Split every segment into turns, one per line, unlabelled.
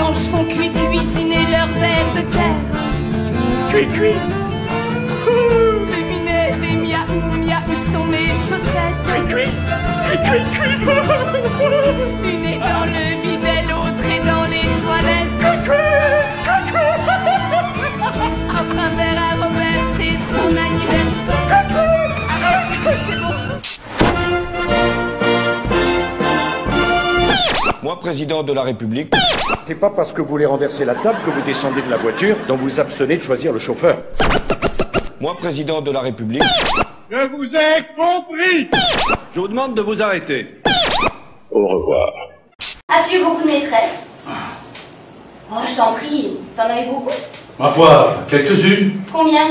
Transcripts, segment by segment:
anges font cuit cuisiner leur verre de terre. Cuit, cuit. Ouh, mes minets et miaou, miaou sont mes chaussettes?
Cuit, cuit, cuit, cuit, cuit.
Une est dans le
Moi, président de la République,
C'est pas parce que vous voulez renverser la table que vous descendez de la voiture dont vous abstenez de choisir le chauffeur.
moi, président de la République,
Je vous ai compris.
Je vous demande de vous arrêter.
Au revoir.
As-tu eu beaucoup de maîtresses? Oh, je t'en prie, t'en as eu beaucoup?
Ma foi, quelques-unes.
Combien?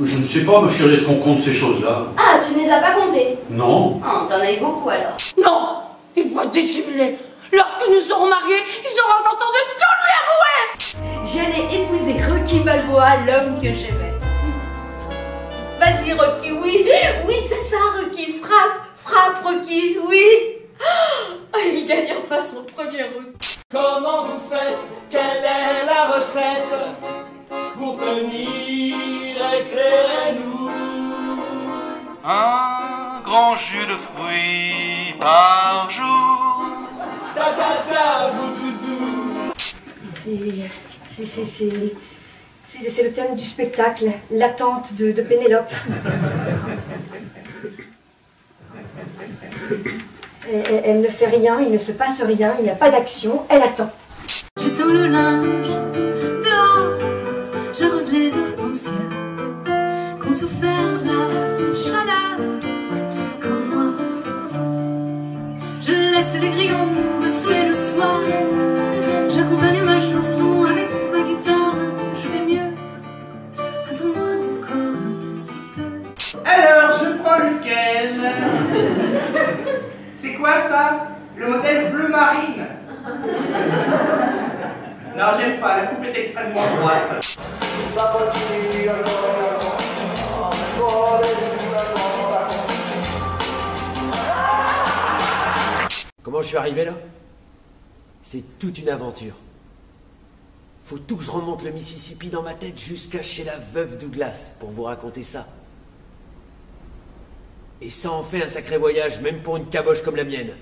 Je ne sais pas, ma chérie, est-ce qu'on compte ces choses-là?
Ah, tu ne les as pas comptées
Non.
Oh, t'en as eu beaucoup alors.
Non Il faut dissimuler Lorsque nous serons mariés, ils auront content de tout lui avouer
J'allais épouser Rocky Balboa, l'homme que j'aimais. Vas-y, Rocky, oui, oui, c'est ça, Rocky, frappe, frappe, Rocky, oui. Ah, il gagne enfin son premier round.
Comment vous faites? Quelle est la recette Pour tenir, éclairez-nous?
Un grand jus de fruits par jour.
C'est, le thème du spectacle, l'attente de, Pénélope. Elle, ne fait rien, il ne se passe rien, il n'y a pas d'action, elle attend.
J'étends le linge j'arrose les Laisse les grillons me saouler le soir, j'accompagne ma chanson avec ma guitare. Je vais mieux, attends-moi encore un petit peu.
Alors, je prends lequel C'est quoi ça Le modèle bleu marine Non, j'aime pas, la coupe est extrêmement droite.
Je suis arrivé là? C'est toute une aventure. Faut tout que je remonte le Mississippi dans ma tête jusqu'à chez la veuve Douglas pour vous raconter ça. Et ça en fait un sacré voyage, même pour une caboche comme la mienne.